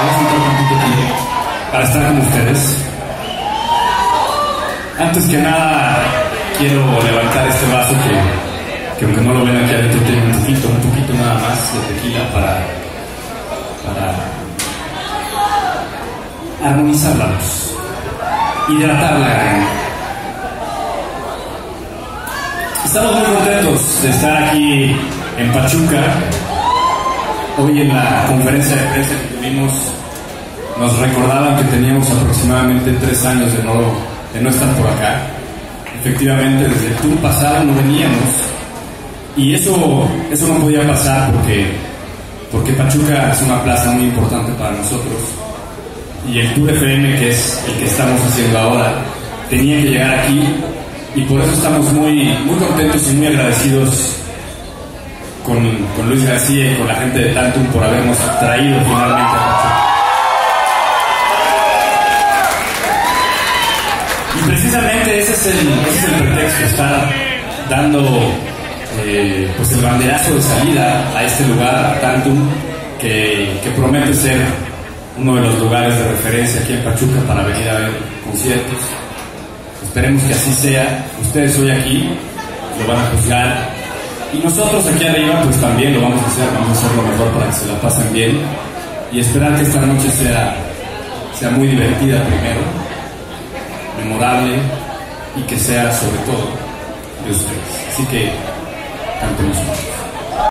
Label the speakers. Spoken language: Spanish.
Speaker 1: voy a sentar un poquito aquí para estar con ustedes. Antes que nada, quiero levantar este vaso que, que aunque no lo ven aquí adentro, tiene un poquito, un poquito nada más de tequila para, para armonizar la voz, hidratar la garganta. Estamos muy contentos de estar aquí en Pachuca. Hoy en la conferencia de prensa que tuvimos nos recordaban que teníamos aproximadamente tres años de no, de no estar por acá. Efectivamente, desde el tour pasado no veníamos. Y eso, eso no podía pasar porque, porque Pachuca es una plaza muy importante para nosotros. Y el Tour FM, que es el que estamos haciendo ahora, tenía que llegar aquí y por eso estamos muy, muy contentos y muy agradecidos con, Luis García y con la gente de Tantum por habernos traído finalmente a Pachuca. Y precisamente ese es el, ese es el pretexto, estar dando eh, pues el banderazo de salida a este lugar, a Tantum, que, que promete ser uno de los lugares de referencia aquí en Pachuca para venir a ver conciertos. Esperemos que así sea. Ustedes hoy aquí lo van a juzgar. Y nosotros aquí arriba pues también lo vamos a hacer. Vamos a hacer lo mejor para que se la pasen bien. Y esperar que esta noche sea, sea muy divertida primero, memorable y que sea sobre todo de ustedes. Así que cantemos.